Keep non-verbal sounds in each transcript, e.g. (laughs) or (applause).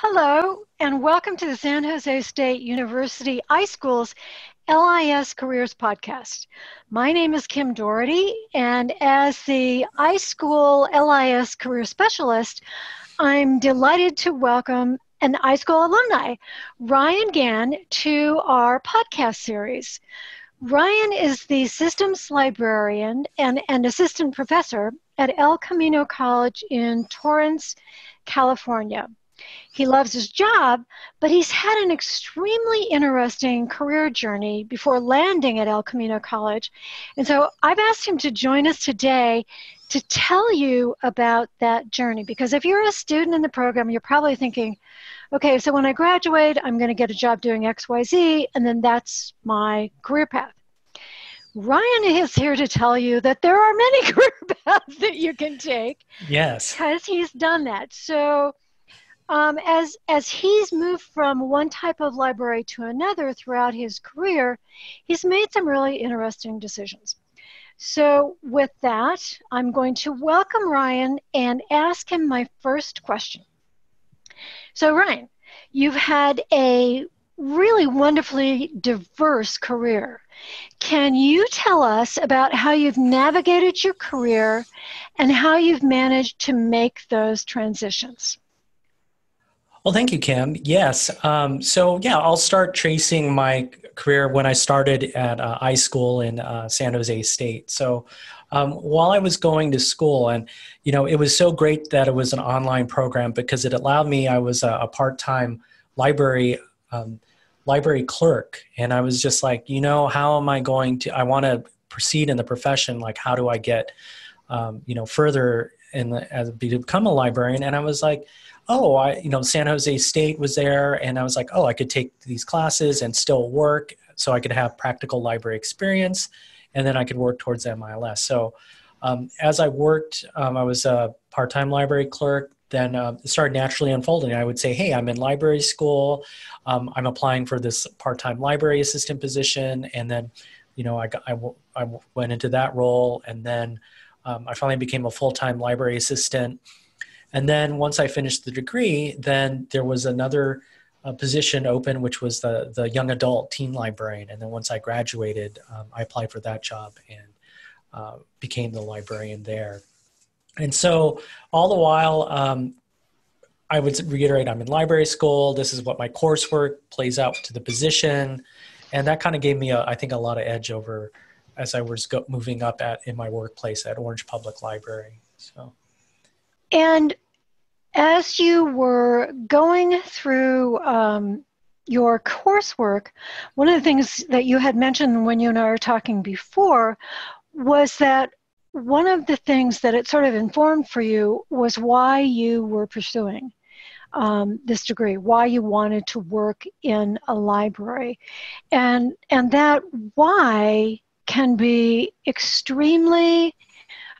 Hello, and welcome to the San Jose State University iSchool's LIS Careers Podcast. My name is Kim Doherty, and as the iSchool LIS Career Specialist, I'm delighted to welcome an iSchool alumni, Ryan Gan, to our podcast series. Ryan is the systems librarian and, and assistant professor at El Camino College in Torrance, California. He loves his job, but he's had an extremely interesting career journey before landing at El Camino College. And so I've asked him to join us today to tell you about that journey. Because if you're a student in the program, you're probably thinking, okay, so when I graduate, I'm going to get a job doing XYZ, and then that's my career path. Ryan is here to tell you that there are many (laughs) career paths that you can take. Yes. Because he's done that. So um, as as he's moved from one type of library to another throughout his career, he's made some really interesting decisions. So, with that, I'm going to welcome Ryan and ask him my first question. So, Ryan, you've had a really wonderfully diverse career. Can you tell us about how you've navigated your career and how you've managed to make those transitions? Well, thank you, Kim. Yes. Um, so, yeah, I'll start tracing my career when I started at uh, iSchool in uh, San Jose State. So, um, while I was going to school, and you know, it was so great that it was an online program because it allowed me. I was a, a part-time library um, library clerk, and I was just like, you know, how am I going to? I want to proceed in the profession. Like, how do I get, um, you know, further in the as become a librarian? And I was like oh, I, you know, San Jose State was there, and I was like, oh, I could take these classes and still work, so I could have practical library experience, and then I could work towards MILS. So um, as I worked, um, I was a part-time library clerk. Then uh, it started naturally unfolding. I would say, hey, I'm in library school. Um, I'm applying for this part-time library assistant position, and then, you know, I, got, I, I went into that role, and then um, I finally became a full-time library assistant and then once I finished the degree, then there was another uh, position open, which was the, the young adult teen librarian. And then once I graduated, um, I applied for that job and uh, became the librarian there. And so all the while, um, I would reiterate I'm in library school. This is what my coursework plays out to the position. And that kind of gave me, a, I think, a lot of edge over as I was go- moving up at in my workplace at Orange Public Library. So. And as you were going through um, your coursework, one of the things that you had mentioned when you and I were talking before was that one of the things that it sort of informed for you was why you were pursuing um, this degree, why you wanted to work in a library, and and that why can be extremely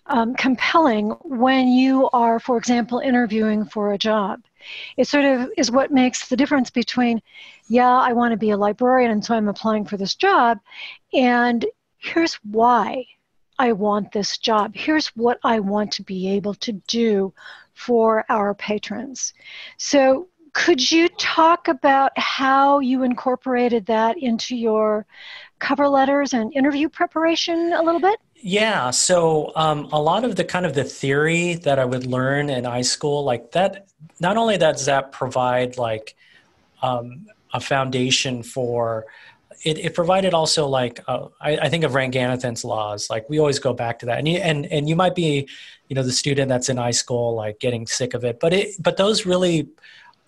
um, compelling when you are, for example, interviewing for a job. It sort of is what makes the difference between, yeah, I want to be a librarian and so I'm applying for this job, and here's why I want this job. Here's what I want to be able to do for our patrons. So, could you talk about how you incorporated that into your cover letters and interview preparation a little bit? Yeah, so um, a lot of the kind of the theory that I would learn in iSchool, like that, not only does that provide like um, a foundation for, it, it provided also like uh, I, I, think of Ranganathan's laws. Like we always go back to that, and you, and and you might be, you know, the student that's in iSchool like getting sick of it, but it but those really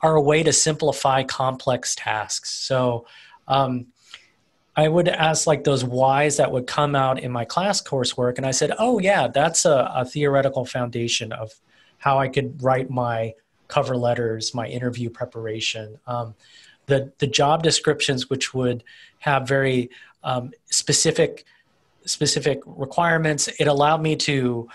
are a way to simplify complex tasks. So. Um, I would ask like those whys that would come out in my class coursework. And I said, oh, yeah, that's a, a theoretical foundation of how I could write my cover letters, my interview preparation. Um, the, the job descriptions, which would have very um, specific specific requirements, it allowed me to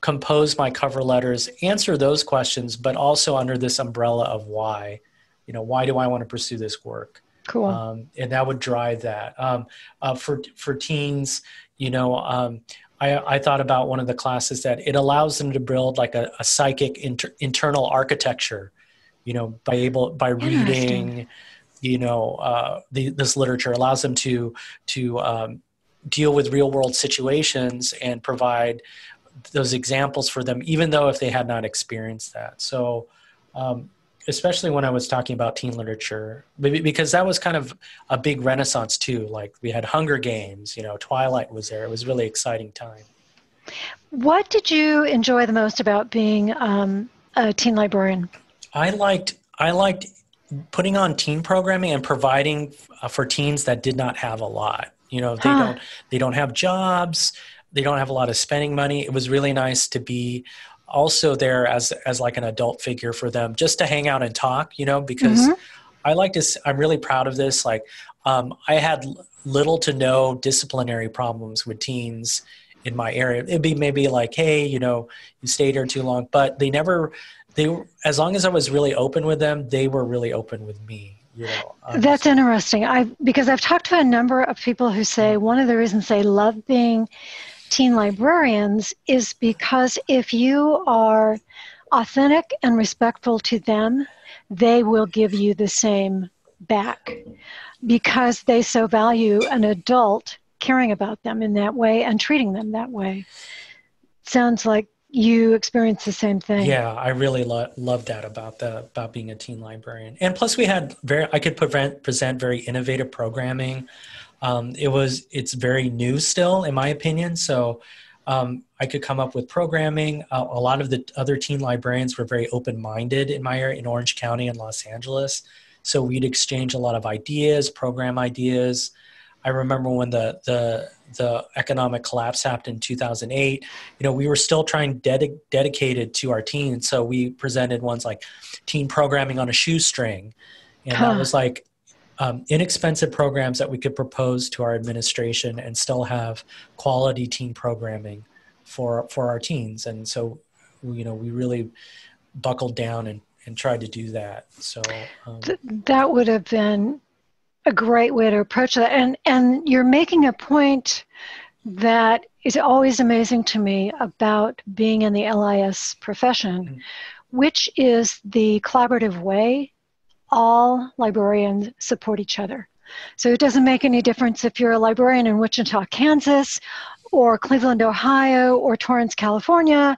compose my cover letters, answer those questions, but also under this umbrella of why. You know, why do I want to pursue this work? Cool. Um, and that would drive that. Um, uh, for for teens, you know, um, I, I thought about one of the classes that it allows them to build like a, a psychic inter- internal architecture you know by able by reading you know uh, the, this literature allows them to to um, deal with real world situations and provide those examples for them even though if they had not experienced that so um, especially when i was talking about teen literature because that was kind of a big renaissance too. Like we had hunger games you know twilight was there. It was really exciting time. What did you enjoy the most about being um, a teen librarian? I liked i liked putting on teen programming and providing uh, for teens that did not have a lot. You know they huh. don't they don't have jobs. They don't have a lot of spending money. It was really nice to be also there as as like an adult figure for them just to hang out and talk you know because mm-hmm. i like to i'm really proud of this like um, i had little to no disciplinary problems with teens in my area. It'd be maybe like hey you know you stayed here too long but they never they as long as i was really open with them they were really open with me you know um, that's interesting. I because i've talked to a number of people who say one of the reasons they love being teen librarians is because if you are authentic and respectful to them they will give you the same back because they so value an adult caring about them in that way and treating them that way sounds like you experience the same thing. Yeah, I really lo- love that about the about being a teen librarian. And plus, we had very I could prevent, present very innovative programming. Um, it was it's very new still, in my opinion. So um, I could come up with programming. Uh, a lot of the other teen librarians were very open minded in my area in Orange County and Los Angeles. So we'd exchange a lot of ideas, program ideas. I remember when the the the economic collapse happened in 2008 you know we were still trying ded- dedicated to our teens so we presented ones like teen programming on a shoestring and huh. that was like um, inexpensive programs that we could propose to our administration and still have quality teen programming for for our teens and so you know we really buckled down and and tried to do that so um, Th- that would have been a great way to approach that. And and you're making a point that is always amazing to me about being in the LIS profession, mm-hmm. which is the collaborative way all librarians support each other. So it doesn't make any difference if you're a librarian in Wichita, Kansas, or Cleveland, Ohio, or Torrance, California.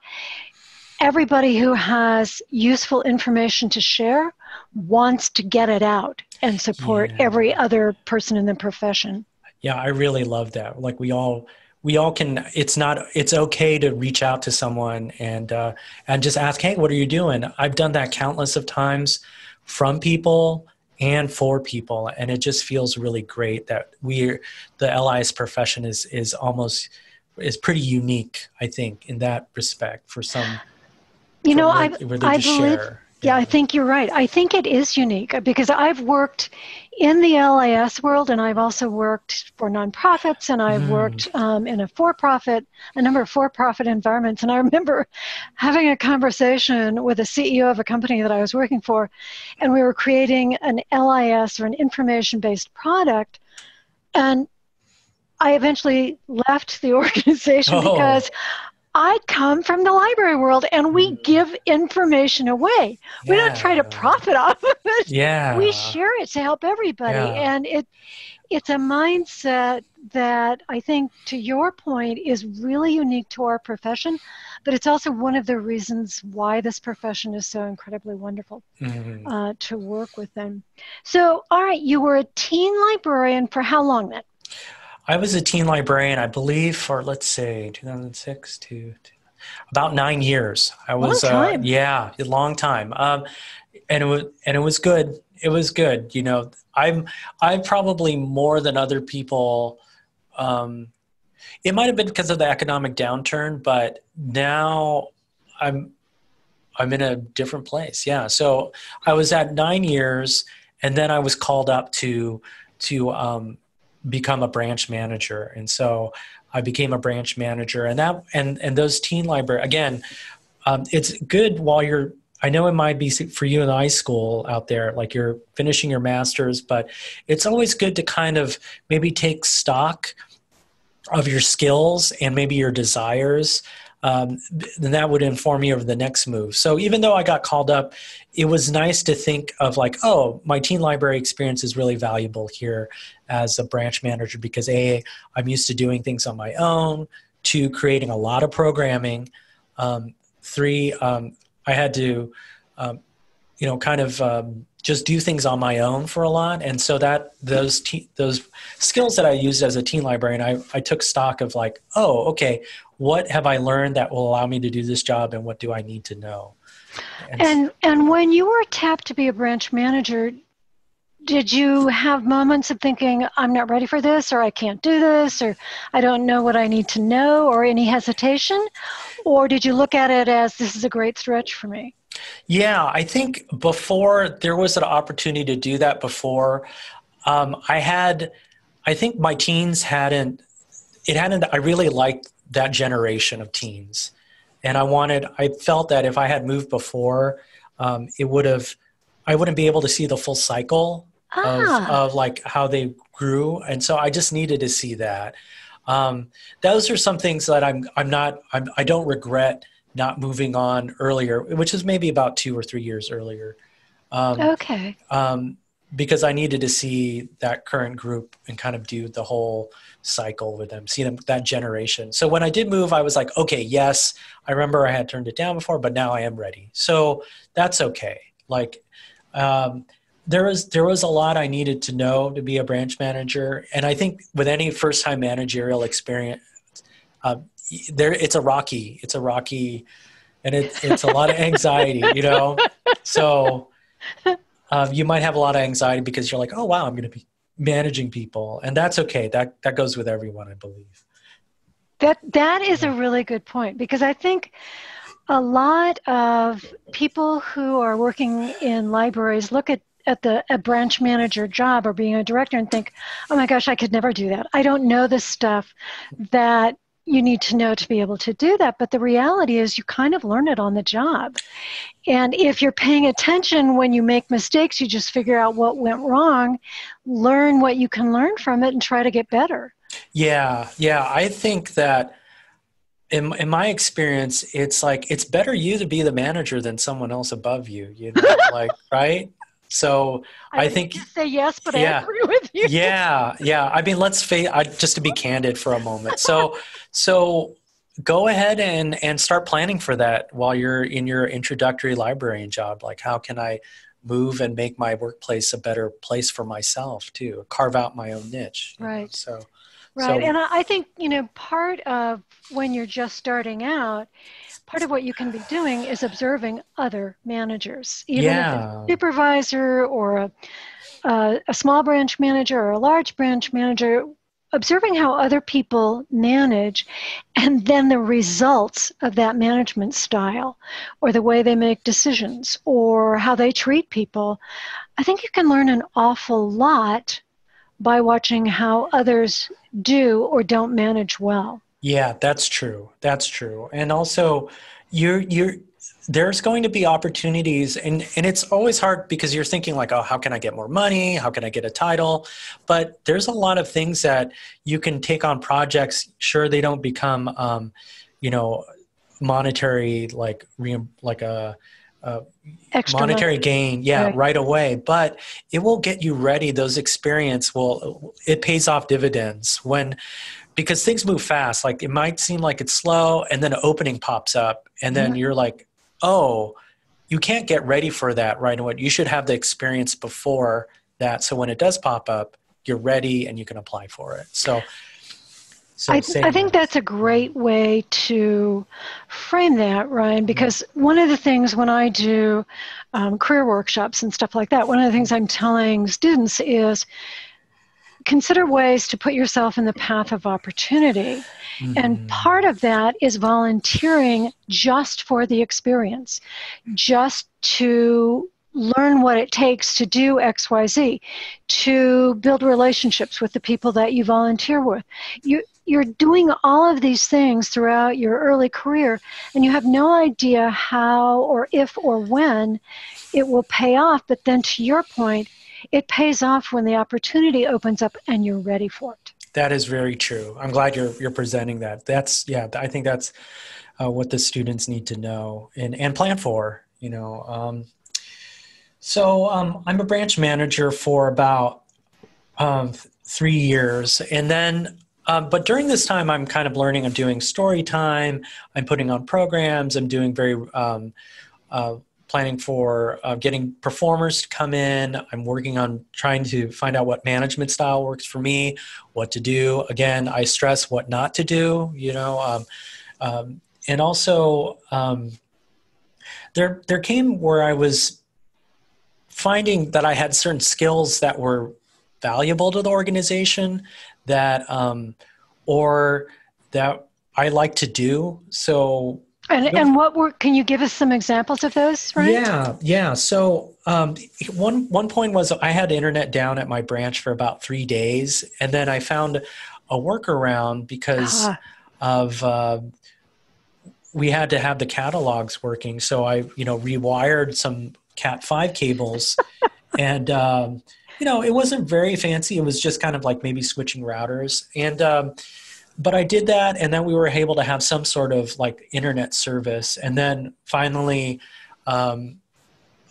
Everybody who has useful information to share wants to get it out and support yeah. every other person in the profession. Yeah, I really love that. Like we all we all can it's not it's okay to reach out to someone and uh, and just ask hey what are you doing i've done that countless of times from people and for people and it just feels really great that we the lis profession is is almost is pretty unique i think in that respect for some you know i i believe share. Yeah, I think you're right. I think it is unique because I've worked in the LIS world and I've also worked for nonprofits and I've mm. worked um, in a for profit, a number of for profit environments. And I remember (laughs) having a conversation with a CEO of a company that I was working for, and we were creating an LIS or an information based product. And I eventually left the (laughs) organization oh. because I come from the library world and we mm. give information away. Yeah. We don't try to profit (laughs) off of it. Yeah. We share it to help everybody. Yeah. And it it's a mindset that I think to your point is really unique to our profession, but it's also one of the reasons why this profession is so incredibly wonderful mm-hmm. uh, to work with them. So, all right, you were a teen librarian for how long then? I was a teen librarian, I believe, for let's say 2006 to, to about nine years. I was, uh, yeah, a long time. Um, and it was, and it was good. It was good. You know, I'm, I'm probably more than other people. Um, it might have been because of the economic downturn, but now I'm, I'm in a different place. Yeah. So I was at nine years, and then I was called up to, to um, become a branch manager. And so i became a branch manager. And that and and those teen library again um, it's good while you're i know it might be for you in iSchool out there like you're finishing your masters but it's always good to kind of maybe take stock of your skills and maybe your desires um, then that would inform me of the next move. So even though I got called up, it was nice to think of like, oh, my teen library experience is really valuable here as a branch manager because a I'm used to doing things on my own, two creating a lot of programming, um, three um, I had to, um, you know, kind of um, just do things on my own for a lot. And so that those te- those skills that i used as a teen librarian I, I took stock of like oh okay what have i learned that will allow me to do this job and what do i need to know? And and, and when you were tapped to be a branch manager did you have moments of thinking i'm not ready for this or i can't do this or i don't know what i need to know or any hesitation? Or did you look at it as this is a great stretch for me yeah, I think before there was an opportunity to do that before. Um, I had, I think my teens hadn't, it hadn't, I really liked that generation of teens. And I wanted, I felt that if I had moved before, um, it would have, I wouldn't be able to see the full cycle ah. of, of like how they grew. And so I just needed to see that. Um, those are some things that I'm, I'm not, I'm, I don't regret not moving on earlier, which is maybe about two or three years earlier. Um, okay. Um, because I needed to see that current group and kind of do the whole cycle with them, see them that generation. So when I did move, I was like, okay, yes, I remember I had turned it down before, but now I am ready. So that's okay. Like, um, there was there was a lot I needed to know to be a branch manager, and I think with any first time managerial experience, uh, there it's a rocky it's a rocky and it, it's a lot of anxiety you know? So um, you might have a lot of anxiety because you're like oh wow i'm going to be managing people and that's okay that that goes with everyone i believe. That that is a really good point because i think a lot of people who are working in libraries look at at the a branch manager job or being a director and think oh my gosh i could never do that. I don't know the stuff that you need to know to be able to do that. But the reality is, you kind of learn it on the job. And if you're paying attention when you make mistakes, you just figure out what went wrong, learn what you can learn from it, and try to get better. Yeah, yeah. I think that in, in my experience, it's like it's better you to be the manager than someone else above you, you know, (laughs) like, right? So I, I think say yes, but yeah, I agree with you. Yeah, yeah. I mean, let's face. I, just to be candid for a moment. So, so go ahead and and start planning for that while you're in your introductory librarian job. Like, how can I move and make my workplace a better place for myself too? Carve out my own niche. Right. Know? So. Right, so, and I think you know part of when you're just starting out part of what you can be doing is observing other managers, even yeah. a supervisor or a, a, a small branch manager or a large branch manager, observing how other people manage and then the results of that management style or the way they make decisions or how they treat people, I think you can learn an awful lot by watching how others do or don't manage well. Yeah, that's true. That's true. And also, you're you're there's going to be opportunities and and it's always hard because you're thinking like oh how can i get more money how can i get a title but there's a lot of things that you can take on projects sure they don't become um, you know monetary like re, like a, a monetary money. gain yeah right. right away but it will get you ready those experience will it pays off dividends when because things move fast. Like it might seem like it's slow, and then an opening pops up, and then mm-hmm. you're like, oh, you can't get ready for that right away. You should have the experience before that, so when it does pop up, you're ready and you can apply for it. So. So I, I, think that's a great way to frame that, Ryan, because one of the things when I do um, career workshops and stuff like that, one of the things I'm telling students is consider ways to put yourself in the path of opportunity. Mm-hmm. And part of that is volunteering just for the experience, just to learn what it takes to do XYZ, to build relationships with the people that you volunteer with. You, you're doing all of these things throughout your early career, and you have no idea how or if or when it will pay off. But then, to your point, it pays off when the opportunity opens up and you're ready for it. that is very true. I'm glad you're you're presenting that. That's yeah. I think that's uh, what the students need to know and and plan for. You know. Um, so um, I'm a branch manager for about um, three years, and then um, but during this time, I'm kind of learning. I'm doing story time. I'm putting on programs. I'm doing very um, uh, planning for uh, getting performers to come in. I'm working on trying to find out what management style works for me, what to do. Again, I stress what not to do. You know, um, um and also um, there there came where I was finding that I had certain skills that were valuable to the organization that um, or that I like to do. So and, and what were can you give us some examples of those right yeah yeah so um, one one point was i had internet down at my branch for about three days and then i found a workaround because ah. of uh, we had to have the catalogs working so i you know rewired some cat 5 cables (laughs) and um, you know, it wasn't very fancy. It was just kind of like maybe switching routers. And, um, but I did that, and then we were able to have some sort of like internet service. And then finally, um,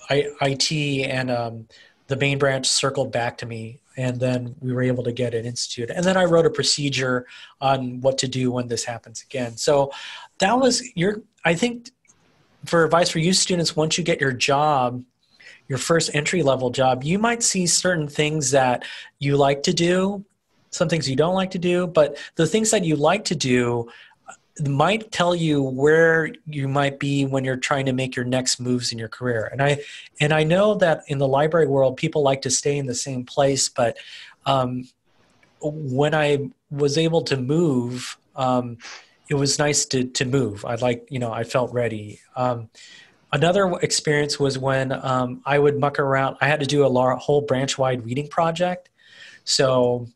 I, IT and um, the main branch circled back to me, and then we were able to get it instituted. And then I wrote a procedure on what to do when this happens again. So that was your, I think, for advice for you students, once you get your job, your first entry level job, you might see certain things that you like to do, some things you don't like to do, but the things that you like to do might tell you where you might be when you're trying to make your next moves in your career. And I and I know that in the library world, people like to stay in the same place, but um, when I was able to move, um, it was nice to to move. I like you know I felt ready. Um, Another experience was when um, I would muck around. I had to do a whole branch wide reading project. So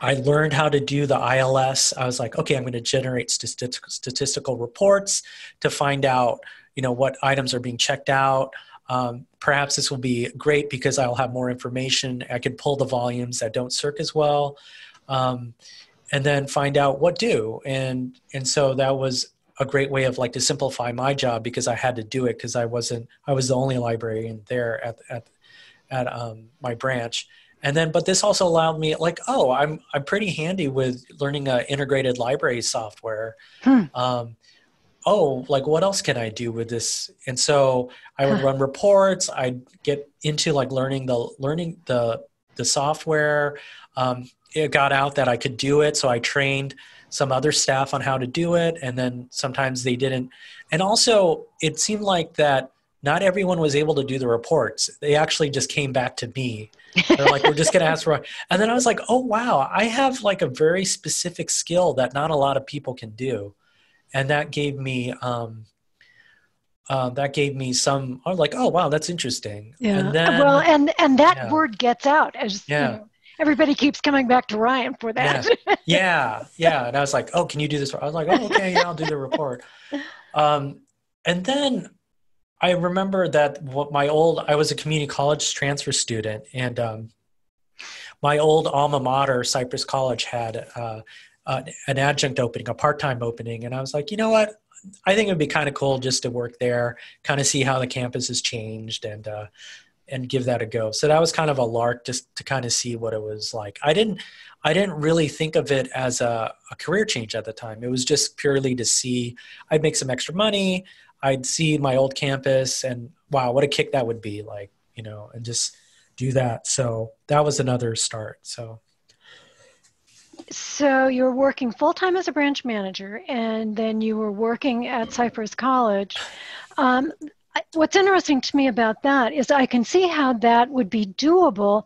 I learned how to do the ILS. I was like, okay, I'm going to generate statistical reports to find out, you know, what items are being checked out. Um, perhaps this will be great because I'll have more information. I can pull the volumes that don't circ as well, um, and then find out what do. And and so that was a great way of like to simplify my job because I had to do it because I wasn't I was the only librarian there at at at um, my branch. And then, but this also allowed me like, oh, I'm I'm pretty handy with learning a integrated library software. Hmm. Um, oh, like what else can I do with this? And so I would run reports. I'd get into like learning the learning the the software. Um, it got out that I could do it, so I trained some other staff on how to do it and then sometimes they didn't and also it seemed like that not everyone was able to do the reports they actually just came back to me they're like we're just going (laughs) to ask for and then i was like oh wow i have like a very specific skill that not a lot of people can do and that gave me um, uh, that gave me some i was like oh wow that's interesting yeah and then, well and and that yeah. word gets out as yeah you know, everybody keeps coming back to Ryan for that. Yeah. yeah, yeah. And I was like, oh, can you do this? I was like, oh, okay, yeah, I'll do the report. (laughs) Um, and then I remember that what my old, I was a community college transfer student, and um, my old alma mater, Cypress College, had uh, an adjunct opening, a part time opening. And I was like, you know what? I think it would be kind of cool just to work there, kind of see how the campus has changed and uh, and give that a go. So that was kind of a lark just to kind of see what it was like. I didn't I didn't really think of it as a, a career change at the time. It was just purely to see I'd make some extra money, I'd see my old campus and wow, what a kick that would be like, you know, and just do that. So that was another start. So so you were working full time as a branch manager, and then you were working at Cypress College. Um, what's interesting to me about that is I can see how that would be doable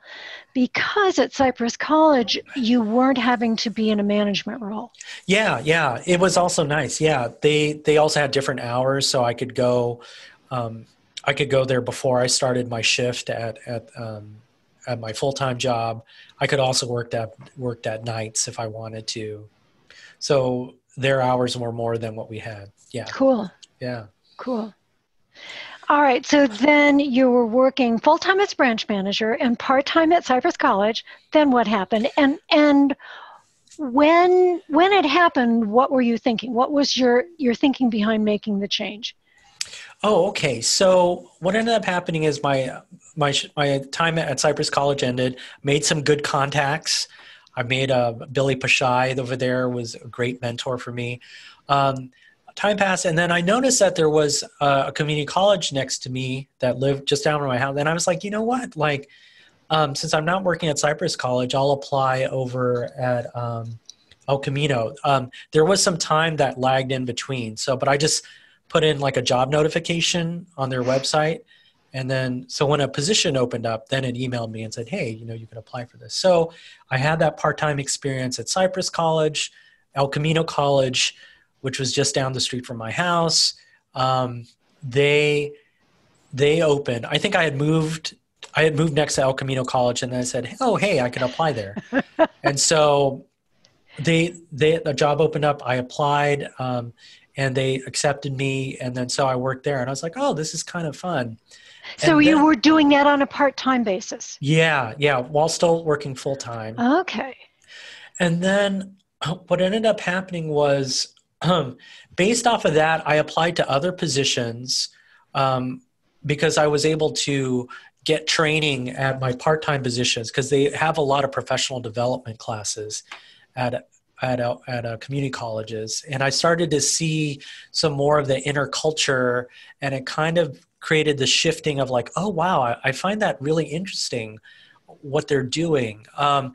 because at Cypress College you weren't having to be in a management role. Yeah, yeah, it was also nice. Yeah, they they also had different hours, so I could go. Um, I could go there before I started my shift at at um, at my full time job. I could also work at worked at nights if I wanted to. So their hours were more than what we had. Yeah. Cool. Yeah. Cool. All right, so then you were working full time as branch manager and part time at Cypress College. Then what happened? And and when when it happened, what were you thinking? What was your your thinking behind making the change? Oh, okay. So what ended up happening is my my my time at Cypress College ended. Made some good contacts. I made a uh, Billy Pashai over there was a great mentor for me. Um, time passed, and then I noticed that there was a, a, community college next to me that lived just down from my house. And I was like, you know what? Like, um, since I'm not working at Cypress College, I'll apply over at um, El Camino. Um, there was some time that lagged in between, so but I just put in like a job notification on their website and then so when a position opened up then it emailed me and said hey you know you can apply for this so i had that part-time experience at cypress college el camino college which was just down the street from my house. Um, they they opened i think i had moved i had moved next to el camino college and then i said oh hey i can apply there. (laughs) And so they they the job opened up i applied um, and they accepted me. And then so i worked there and i was like oh this is kind of fun. So and you then, were doing that on a part-time basis? Yeah yeah while still working full-time. Okay. And then what ended up happening was based off of that i applied to other positions um, because i was able to get training at my part-time positions because they have a lot of professional development classes at at at a community colleges, and I started to see some more of the inner culture, and it kind of created the shifting of like, oh wow, I, I find that really interesting, what they're doing. Um,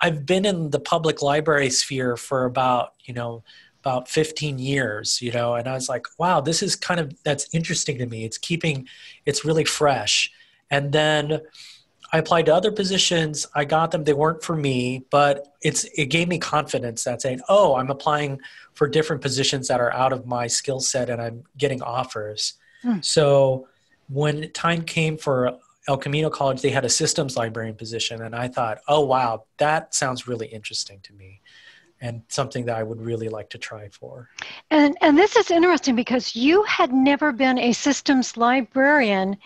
I've been in the public library sphere for about you know about 15 years you know and i was like wow this is kind of that's interesting to me it's keeping it's really fresh and then I applied to other positions. I got them. They weren't for me, but it's it gave me confidence that saying, "Oh, I'm applying for different positions that are out of my skill set, and I'm getting offers." Hmm. So when time came for El Camino College, they had a systems librarian position, and I thought, "Oh, wow, that sounds really interesting to me." And something that I would really like to try for. And and this is interesting because you had never been a systems librarian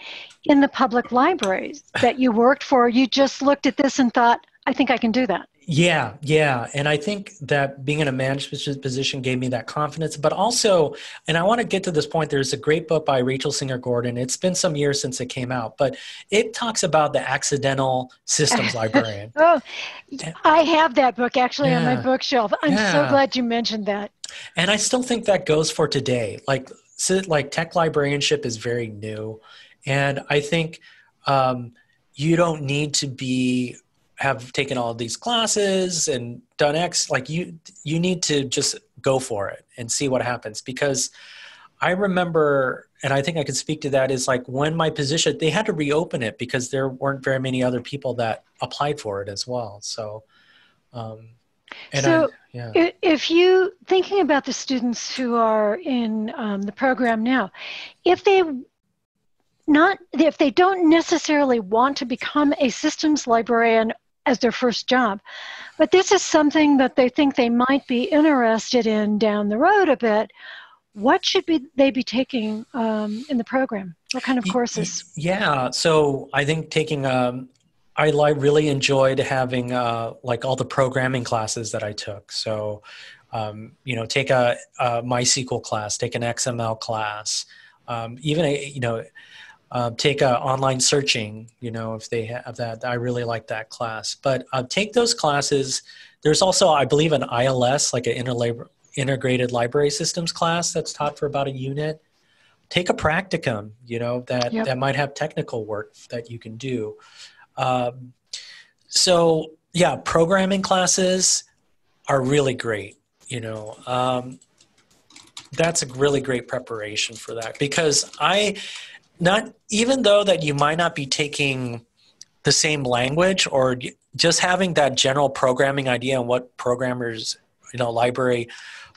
in the public libraries that you worked for. You just looked at this and thought, I think I can do that. Yeah, yeah. And I think that being in a management position gave me that confidence. But also, and I want to get to this point, there's a great book by Rachel Singer Gordon. It's been some years since it came out, but it talks about the accidental systems (laughs) librarian. oh, I have that book actually yeah. on my bookshelf. I'm yeah. so glad you mentioned that. And I still think that goes for today. Like, like tech librarianship is very new. And I think um, you don't need to be have taken all these classes and done X, like you you need to just go for it and see what happens because I remember and I think I can speak to that is like when my position they had to reopen it because there weren't very many other people that applied for it as well. So um so I, yeah. if you thinking about the students who are in um, the program now, if they not if they don't necessarily want to become a systems librarian as their first job. But this is something that they think they might be interested in down the road a bit. What should be they be taking um, in the program? What kind of courses? Yeah, so I think taking um, I like really enjoyed having uh, like all the programming classes that I took. So, um, you know, take a, a MySQL class, take an XML class, um, even a you know uh, take uh, online searching you know if they have that i really like that class. But uh, take those classes. There's also i believe an ils like an interlab- integrated library systems class that's taught for about a unit. Take a practicum you know that yep. that might have technical work that you can do. Um, so yeah programming classes are really great you know. Um, that's a really great preparation for that because i not even though that you might not be taking the same language or just having that general programming idea and what programmers you know library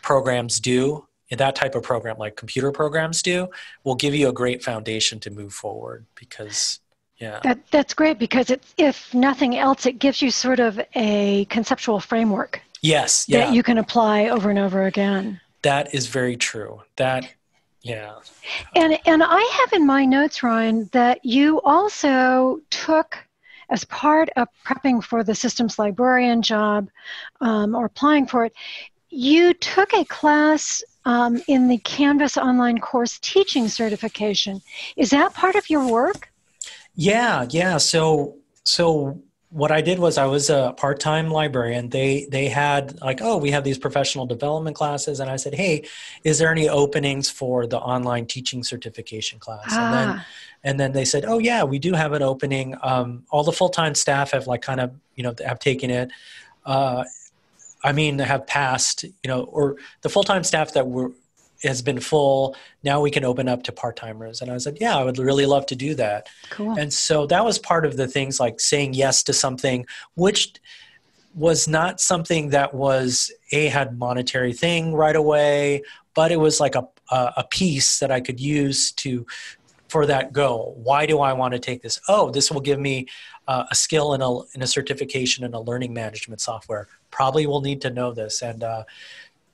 programs do that type of program like computer programs do will give you a great foundation to move forward because yeah. That, that's great because it, if nothing else it gives you sort of a conceptual framework yes yeah. that you can apply over and over again. That is very true. That yeah. And and I have in my notes, Ryan, that you also took as part of prepping for the systems librarian job um, or applying for it, you took a class um, in the Canvas online course teaching certification. Is that part of your work? Yeah, yeah. So, so what I did was I was a part-time librarian. They they had like, oh, we have these professional development classes, and I said, hey, is there any openings for the online teaching certification class? Ah. And then ah. and then they said, oh yeah, we do have an opening. Um, all the full-time staff have like kind of you know have taken it. Uh, I mean, have passed, you know, or the full-time staff that were has been full. Now we can open up to part timers. And I said, yeah, I would really love to do that. Cool. And so that was part of the things like saying yes to something, which was not something that was a had monetary thing right away, but it was like a a piece that I could use to for that goal. Why do I want to take this? Oh, this will give me uh, a skill and a in a certification in a learning management software. Probably will need to know this and. Uh,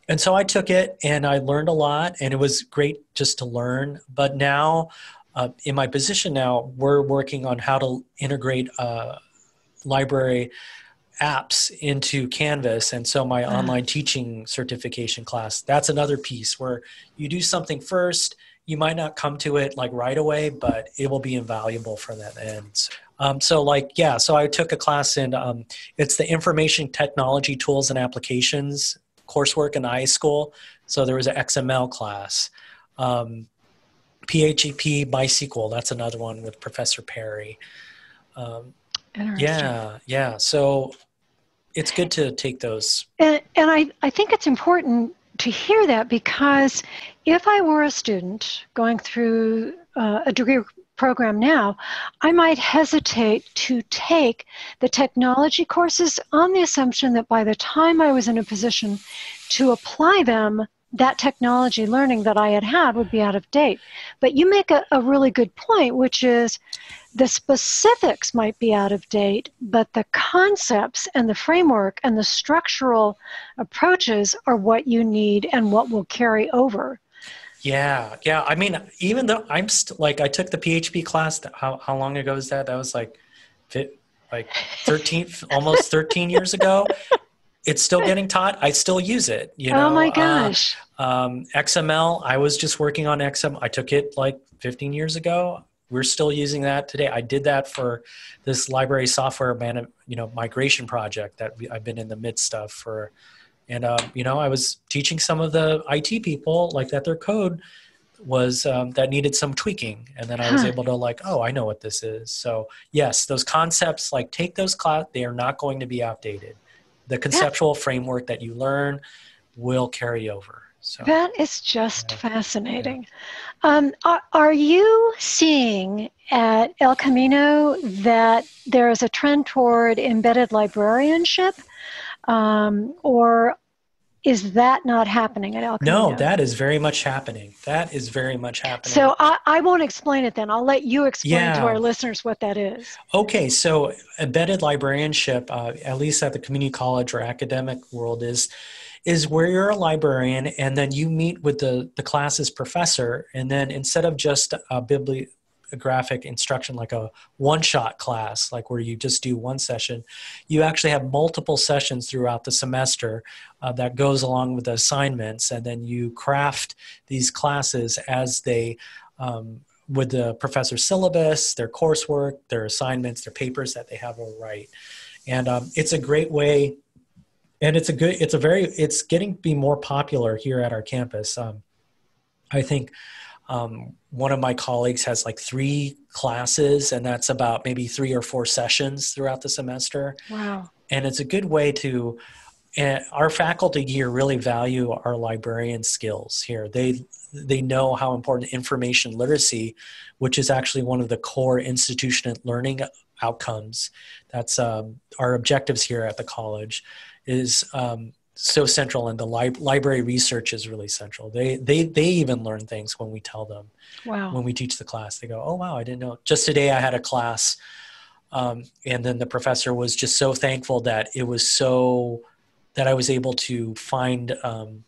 and so I took it and I learned a lot, and it was great just to learn. But now, uh, in my position now, we're working on how to integrate uh, library apps into Canvas. And so, my uh-huh. online teaching certification class that's another piece where you do something first. You might not come to it like right away, but it will be invaluable for that end. Um, so, like, yeah, so I took a class in um, it's the information technology tools and applications coursework in iSchool. So there was an XML class. Um, PHP MySQL, that's another one with Professor Perry. Um, yeah, yeah. So it's good to take those. And, and I, I think it's important to hear that because if I were a student going through uh, a degree program now, I might hesitate to take the technology courses on the assumption that by the time I was in a position to apply them, that technology learning that I had had would be out of date. But you make a, a really good point, which is the specifics might be out of date, but the concepts and the framework and the structural approaches are what you need and what will carry over. Yeah, yeah. I mean, even though I'm still like, I took the PHP class. How how long ago is that? That was like, fit, like thirteen, (laughs) almost thirteen years ago. It's still getting taught. I still use it. You know. Oh my uh, gosh. Uh, um, XML. I was just working on XML. I took it like 15 years ago. We're still using that today. I did that for this library software man, you know, migration project that we, I've been in the midst of for and um, you know i was teaching some of the it people like that their code was um, that needed some tweaking and then i was huh. able to like oh i know what this is so yes those concepts like take those class they are not going to be outdated the conceptual framework that you learn will carry over so that is just yeah. fascinating yeah. Um, are, are you seeing at el camino that there is a trend toward embedded librarianship um, or is that not happening at El Camino? No, that is very much happening. That is very much happening. So I, I won't explain it then. I'll let you explain yeah. to our listeners what that is. Okay, so embedded librarianship, uh, at least at the community college or academic world, is is where you're a librarian and then you meet with the the class's professor, and then instead of just a bibli graphic instruction like a one shot class like where you just do one session. You actually have multiple sessions throughout the semester uh, that goes along with the assignments and then you craft these classes as they um, with the professor's syllabus their coursework their assignments their papers that they have to write. And um, it's a great way and it's a good it's a very it's getting to be more popular here at our campus. Um, i think um, one of my colleagues has like three classes, and that's about maybe three or four sessions throughout the semester. Wow. And it's a good way to, and our faculty here really value our librarian skills here. They they know how important information literacy, which is actually one of the core institutional learning outcomes. That's um, our objectives here at the college, is um, so central and the li- library research is really central they they they even learn things when we tell them wow when we teach the class they go oh wow i didn't know just today i had a class um, and then the professor was just so thankful that it was so that i was able to find um,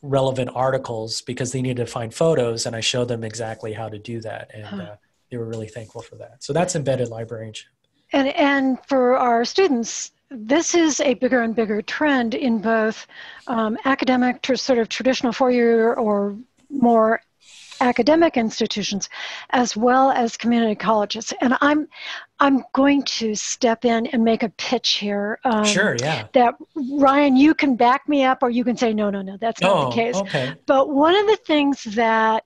relevant articles because they needed to find photos and i showed them exactly how to do that and huh. uh, they were really thankful for that. So that's embedded librarianship. And and for our students, this is a bigger and bigger trend in both um, academic, to sort of traditional four-year or more academic institutions as well as community colleges. And i'm i'm going to step in and make a pitch here um, sure yeah. that ryan you can back me up or you can say no no no that's not oh, the case. okay. but one of the things that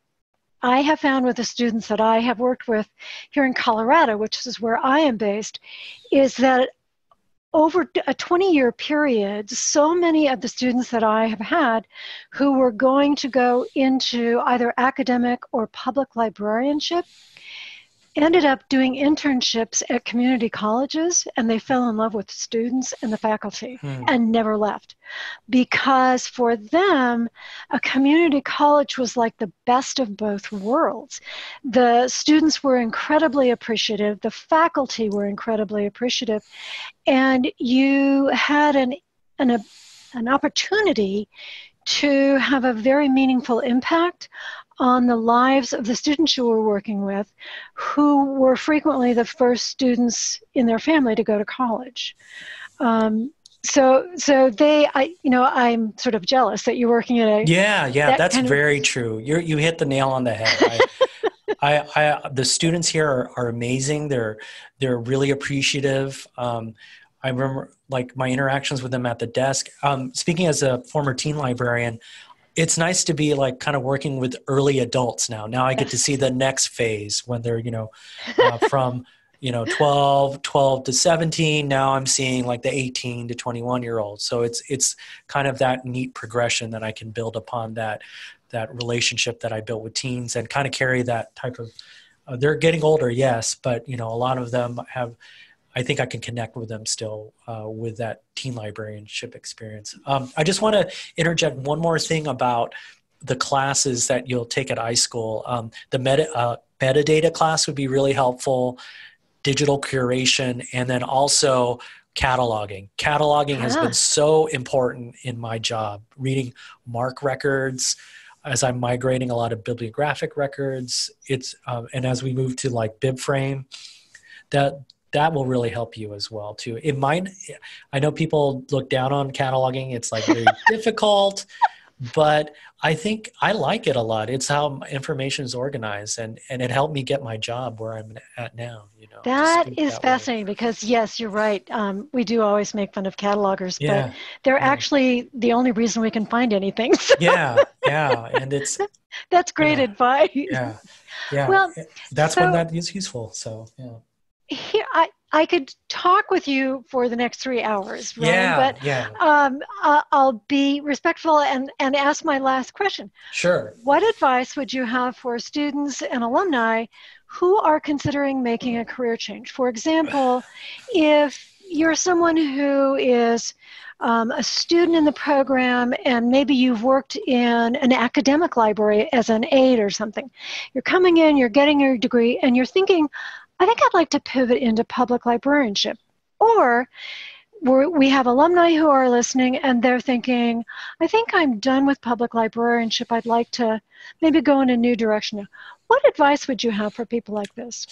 I have found with the students that I have worked with here in Colorado, which is where I am based, is that over a 20 year period, so many of the students that I have had who were going to go into either academic or public librarianship ended up doing internships at community colleges and they fell in love with students and the faculty hmm. and never left because for them a community college was like the best of both worlds the students were incredibly appreciative the faculty were incredibly appreciative and you had an an, an opportunity to have a very meaningful impact on the lives of the students you were working with who were frequently the first students in their family to go to college. Um, so so they i you know i'm sort of jealous that you're working at a yeah yeah that that's very of... true. You you hit the nail on the head. I, I, I, the students here are, are amazing. They're they're really appreciative. Um, i remember like my interactions with them at the desk. Um, speaking as a former teen librarian it's nice to be like kind of working with early adults now. Now I get to (laughs) see the next phase when they're, you know, uh, from, you know, 12, 12 to 17. Now I'm seeing like the 18 to 21 year olds. So it's, it's kind of that neat progression that I can build upon that, that relationship that I built with teens and kind of carry that type of, uh, they're getting older. Yes. But, you know, a lot of them have, I think I can connect with them still uh, with that teen librarianship experience. Um, I just want to interject one more thing about the classes that you'll take at iSchool. Um, the meta, uh, metadata class would be really helpful, digital curation, and then also cataloging. Cataloging has been so important in my job, reading MARC records as I'm migrating a lot of bibliographic records. It's um, and as we move to like BibFrame, that that will really help you as well too it might i know people look down on cataloging it's like very (laughs) difficult but i think i like it a lot it's how information is organized and and it helped me get my job where i'm at now you know that is that fascinating way. because yes you're right um, we do always make fun of catalogers yeah. but they're yeah. actually the only reason we can find anything (laughs) so. yeah yeah and it's (laughs) that's great yeah, advice yeah yeah well that's so, when that is useful so yeah here I, I could talk with you for the next three hours, Ryan, yeah, but yeah. Um, uh, I'll be respectful and, and ask my last question. Sure. What advice would you have for students and alumni who are considering making a career change? For example, if you're someone who is um, a student in the program and maybe you've worked in an academic library as an aide or something, you're coming in, you're getting your degree, and you're thinking, I think I'd like to pivot into public librarianship. Or we have alumni who are listening and they're thinking, I think I'm done with public librarianship. I'd like to maybe go in a new direction. What advice would you have for people like this?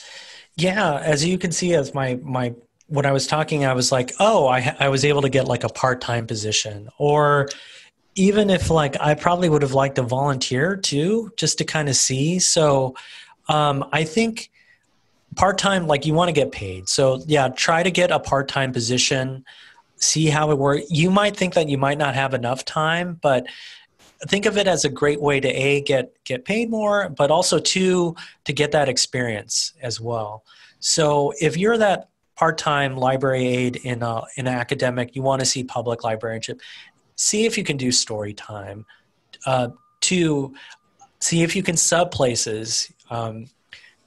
Yeah, as you can see, as my my when I was talking, I was like, oh, I I was able to get like a part time position, or even if like I probably would have liked to volunteer too, just to kind of see. So um, I think part-time like you want to get paid. So yeah try to get a part-time position see how it works you might think that you might not have enough time but think of it as a great way to a get get paid more but also two to get that experience as well. So if you're that part-time library aide in a, in an academic you want to see public librarianship see if you can do story time. Uh, two see if you can sub places um,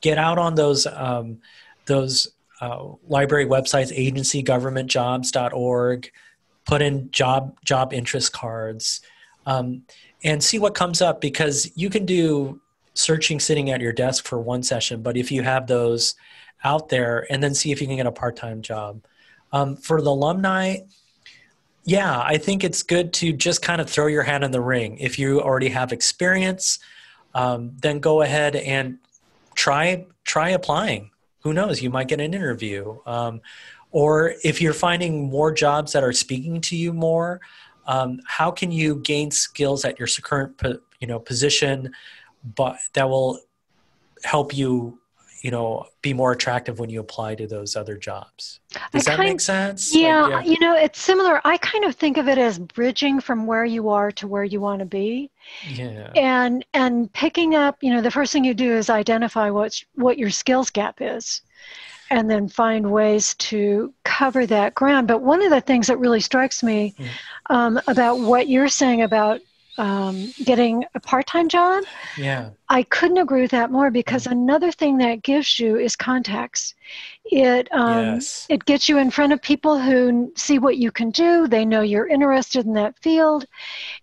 get out on those um, those uh, library websites, agencygovernmentjobs.org, put in job job interest cards, um, and see what comes up because you can do searching sitting at your desk for one session, but if you have those out there, and then see if you can get a part time job. Um, for the alumni, yeah, I think it's good to just kind of throw your hat in the ring. If you already have experience, um, then go ahead and try try applying. Who knows? You might get an interview. Um, or if you're finding more jobs that are speaking to you more, um, how can you gain skills at your current you know position, but that will help you you know be more attractive when you apply to those other jobs. Does I that make sense? Yeah, like, yeah, you know it's similar. I kind of think of it as bridging from where you are to where you want to be. Yeah. And and picking up you know the first thing you do is identify what's what your skills gap is and then find ways to cover that ground. But one of the things that really strikes me mm. um, about what you're saying about um, getting a part-time job yeah i couldn't agree with that more because mm. another thing that gives you is contacts it um, yes. it gets you in front of people who see what you can do. They know you're interested in that field.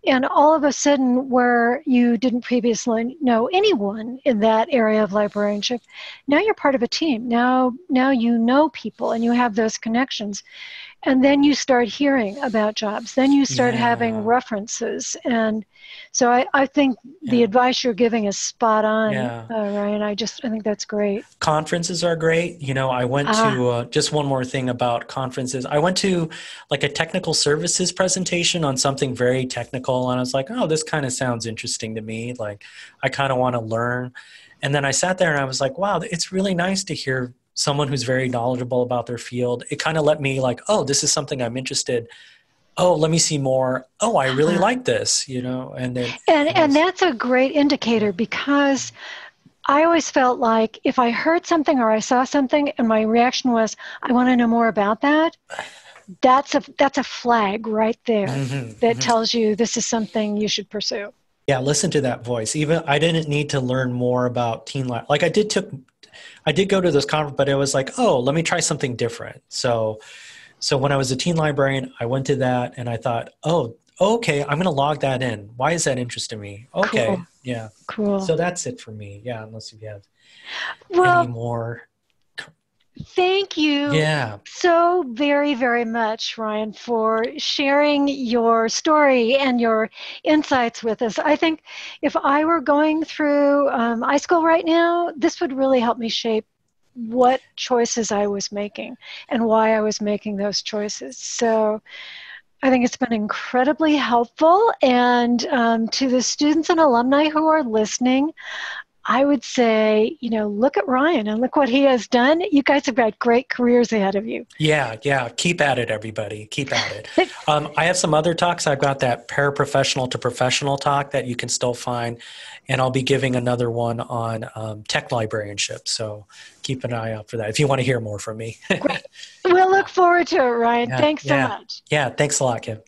And all of a sudden where you didn't previously know anyone in that area of librarianship now you're part of a team. Now now you know people and you have those connections. And then you start hearing about jobs. Then you start yeah. having references. And so i, I think yeah. the advice you're giving is spot on yeah. uh, ryan. I just i think that's great. Conferences are great. You know i went ah. to uh, just one more thing about conferences. I went to like a technical services presentation on something very technical and i was like oh this kind of sounds interesting to me like i kind of want to learn. And then i sat there and i was like wow it's really nice to hear someone who's very knowledgeable about their field. It kind of let me like oh this is something i'm interested. Oh let me see more. Oh i really uh-huh. like this you know? And then and and that's a great indicator because i always felt like if i heard something or i saw something and my reaction was i want to know more about that that's a that's a flag right there mm-hmm, that mm-hmm. tells you this is something you should pursue yeah listen to that voice even i didn't need to learn more about teen life like i did took I did go to this conference, but it was like, oh, let me try something different. So, so when I was a teen librarian, I went to that and I thought, oh, okay, I'm going to log that in. Why is that interesting to me? Okay, cool. yeah, cool. So that's it for me. Yeah, unless you have well, any more Thank you yeah. so very, very much, Ryan, for sharing your story and your insights with us. I think if I were going through um, iSchool right now, this would really help me shape what choices I was making and why I was making those choices. So I think it's been incredibly helpful. And um, to the students and alumni who are listening, I would say, you know, look at Ryan and look what he has done. You guys have got great careers ahead of you. Yeah, yeah. Keep at it, everybody. Keep at it. (laughs) um, I have some other talks. I've got that paraprofessional to professional talk that you can still find. And I'll be giving another one on um, tech librarianship. So keep an eye out for that if you want to hear more from me. (laughs) we'll look forward to it, Ryan. Yeah, Thanks so yeah. much. Yeah, thanks a lot, Kim.